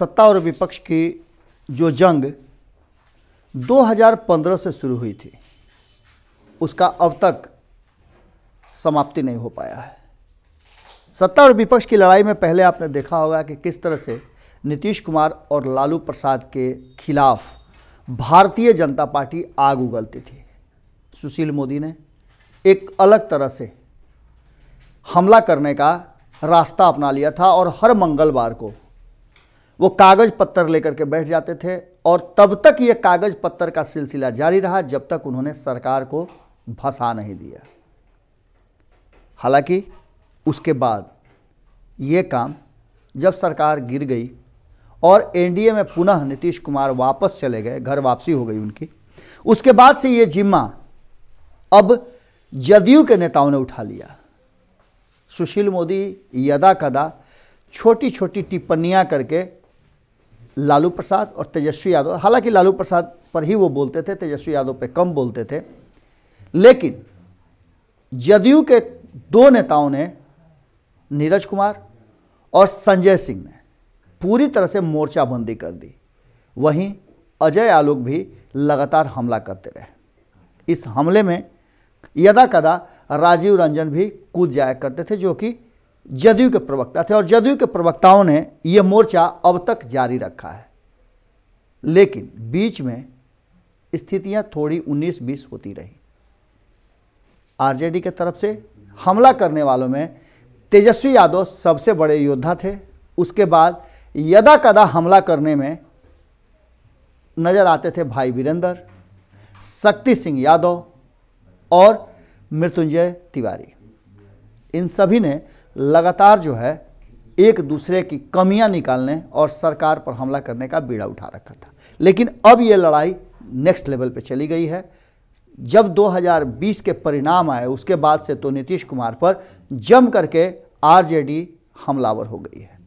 सत्ता और विपक्ष की जो जंग 2015 से शुरू हुई थी, उसका अब तक समाप्ति नहीं हो पाया है। सत्ता और विपक्ष की लड़ाई में पहले आपने देखा होगा कि किस तरह से नीतीश कुमार और लालू प्रसाद के खिलाफ भारतीय जनता पार्टी आग उगलती थी। सुशील मोदी ने एक अलग तरह से हमला करने का रास्ता अपना लिया था और हर मंगलवार को वो कागज़ पत्थर लेकर के बैठ जाते थे और तब तक ये कागज़ पत्थर का सिलसिला जारी रहा जब तक उन्होंने सरकार को भसा नहीं दिया। हालाँकि उसके बाद ये काम जब सरकार गिर गई और एनडीए में पुनः नीतीश कुमार वापस चले गए, घर वापसी हो गई उनकी, उसके बाद से ये जिम्मा अब जदयू के नेताओं ने उठा लिया। सुशील मोदी यदा कदा छोटी छोटी टिप्पणियाँ करके लालू प्रसाद और तेजस्वी यादव। हालाँकि लालू प्रसाद पर ही वो बोलते थे, तेजस्वी यादव पे कम बोलते थे। लेकिन जदयू के दो नेताओं ने, नीरज कुमार और संजय सिंह ने, पूरी तरह से मोर्चाबंदी कर दी। वहीं अजय आलोक भी लगातार हमला करते रहे। इस हमले में यदा कदा राजीव रंजन भी कूद जाया करते थे, जो कि जदयू के प्रवक्ता थे और जदयू के प्रवक्ताओं ने यह मोर्चा अब तक जारी रखा है। लेकिन बीच में स्थितियाँ थोड़ी 19-20 होती रही। आरजेडी के तरफ़ से हमला करने वालों में तेजस्वी यादव सबसे बड़े योद्धा थे। उसके बाद यदा कदा हमला करने में नज़र आते थे भाई वीरेंद्र, शक्ति सिंह यादव और मृत्युंजय तिवारी। इन सभी ने लगातार जो है, एक दूसरे की कमियाँ निकालने और सरकार पर हमला करने का बीड़ा उठा रखा था। लेकिन अब ये लड़ाई नेक्स्ट लेवल पे चली गई है। जब 2020 के परिणाम आए, उसके बाद से तो नीतीश कुमार पर जम करके आरजेडी हमलावर हो गई है।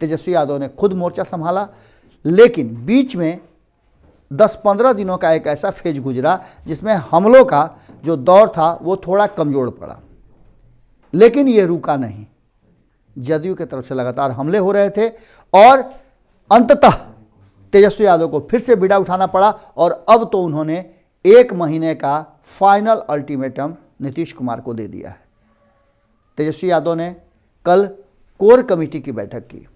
तेजस्वी यादव ने खुद मोर्चा संभाला, लेकिन बीच में 10-15 दिनों का एक ऐसा फ़ेज़ गुजरा जिसमें हमलों का जो दौर था, वो थोड़ा कमज़ोर पड़ा। लेकिन ये रुका नहीं। जदयू की तरफ़ से लगातार हमले हो रहे थे और अंततः तेजस्वी यादव को फिर से बिड़ा उठाना पड़ा और अब तो उन्होंने एक महीने का फाइनल अल्टीमेटम नीतीश कुमार को दे दिया है। तेजस्वी यादव ने कल कोर कमेटी की बैठक की।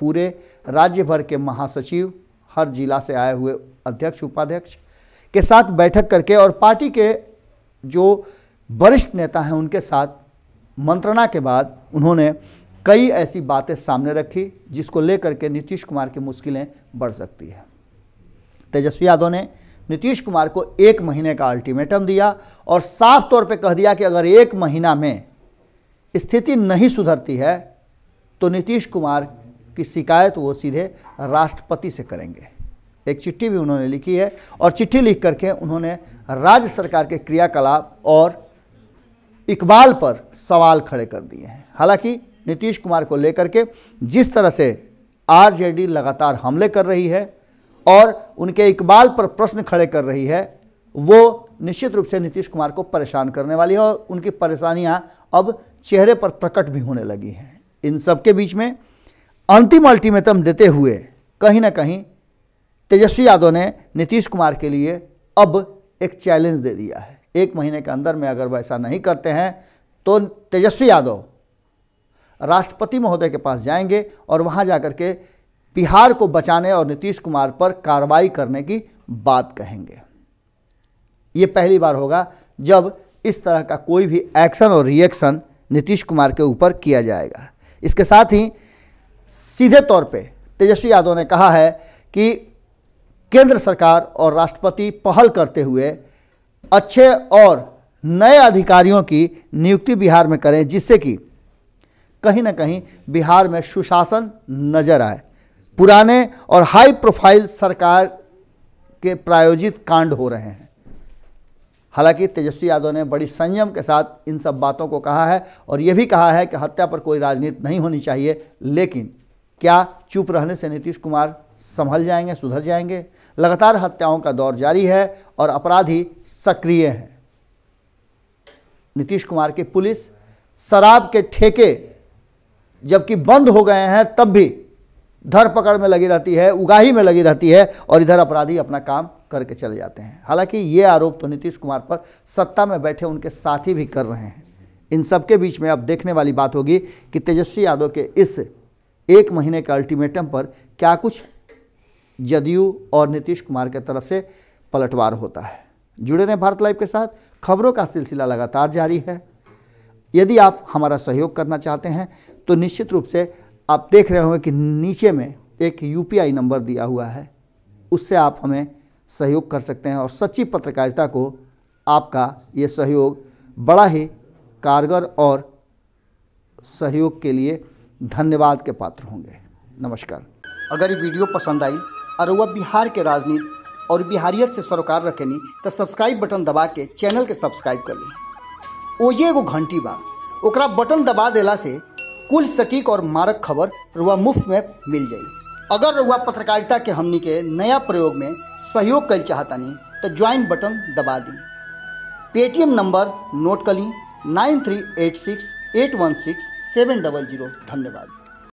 पूरे राज्य भर के महासचिव, हर जिला से आए हुए अध्यक्ष, उपाध्यक्ष के साथ बैठक करके और पार्टी के जो वरिष्ठ नेता हैं उनके साथ मंत्रणा के बाद उन्होंने कई ऐसी बातें सामने रखी जिसको लेकर के नीतीश कुमार की मुश्किलें बढ़ सकती है। तेजस्वी यादव ने नीतीश कुमार को एक महीने का अल्टीमेटम दिया और साफ़ तौर पे कह दिया कि अगर एक महीना में स्थिति नहीं सुधरती है तो नीतीश कुमार की शिकायत वो सीधे राष्ट्रपति से करेंगे। एक चिट्ठी भी उन्होंने लिखी है और चिट्ठी लिख करके उन्होंने राज्य सरकार के क्रियाकलाप और इकबाल पर सवाल खड़े कर दिए हैं। हालाँकि नीतीश कुमार को लेकर के जिस तरह से आरजेडी लगातार हमले कर रही है और उनके इकबाल पर प्रश्न खड़े कर रही है, वो निश्चित रूप से नीतीश कुमार को परेशान करने वाली है और उनकी परेशानियाँ अब चेहरे पर प्रकट भी होने लगी हैं। इन सब के बीच में अंतिम अल्टीमेटम देते हुए कहीं ना कहीं तेजस्वी यादव ने नीतीश कुमार के लिए अब एक चैलेंज दे दिया है। एक महीने के अंदर में अगर वैसा नहीं करते हैं तो तेजस्वी यादव राष्ट्रपति महोदय के पास जाएँगे और वहाँ जाकर के बिहार को बचाने और नीतीश कुमार पर कार्रवाई करने की बात कहेंगे। ये पहली बार होगा जब इस तरह का कोई भी एक्शन और रिएक्शन नीतीश कुमार के ऊपर किया जाएगा। इसके साथ ही सीधे तौर पे तेजस्वी यादव ने कहा है कि केंद्र सरकार और राष्ट्रपति पहल करते हुए अच्छे और नए अधिकारियों की नियुक्ति बिहार में करें, जिससे कि कहीं ना कहीं बिहार में सुशासन नज़र आए। पुराने और हाई प्रोफ़ाइल सरकार के प्रायोजित कांड हो रहे हैं। हालाँकि तेजस्वी यादव ने बड़ी संयम के साथ इन सब बातों को कहा है और यह भी कहा है कि हत्या पर कोई राजनीति नहीं होनी चाहिए, लेकिन क्या चुप रहने से नीतीश कुमार संभल जाएँगे, सुधर जाएँगे। लगातार हत्याओं का दौर जारी है और अपराधी सक्रिय हैं। नीतीश कुमार की पुलिस शराब के ठेके जबकि बंद हो गए हैं, तब भी धरपकड़ में लगी रहती है, उगाही में लगी रहती है और इधर अपराधी अपना काम करके चले जाते हैं। हालाँकि ये आरोप तो नीतीश कुमार पर सत्ता में बैठे उनके साथी भी कर रहे हैं। इन सबके बीच में अब देखने वाली बात होगी कि तेजस्वी यादव के इस एक महीने के अल्टीमेटम पर क्या कुछ जदयू और नीतीश कुमार के तरफ़ से पलटवार होता है। जुड़े रहें भारत लाइव के साथ। खबरों का सिलसिला लगातार जारी है। यदि आप हमारा सहयोग करना चाहते हैं तो निश्चित रूप से आप देख रहे होंगे कि नीचे में एक यूपीआई नंबर दिया हुआ है। उससे आप हमें सहयोग कर सकते हैं और सच्ची पत्रकारिता को आपका ये सहयोग बड़ा ही कारगर और सहयोग के लिए धन्यवाद के पात्र होंगे। नमस्कार। अगर ये वीडियो पसंद आई और वह बिहार के राजनीति और बिहारियत से सरोकार रखेनी तो सब्सक्राइब बटन दबा के चैनल के सब्सक्राइब कर ली। ओजे एगो घंटी बा। ओकरा बटन दबा देला से कुल सटीक और मारक खबर रुआ मुफ़्त में मिल जाई। अगर रुआ पत्रकारिता के हमनी के नया प्रयोग में सहयोग कर चाहतनी तो ज्वाइन बटन दबा दी। पेटीएम नंबर नोट कर ली nine three eight six eight one six seven double zero. धन्यवाद।